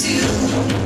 to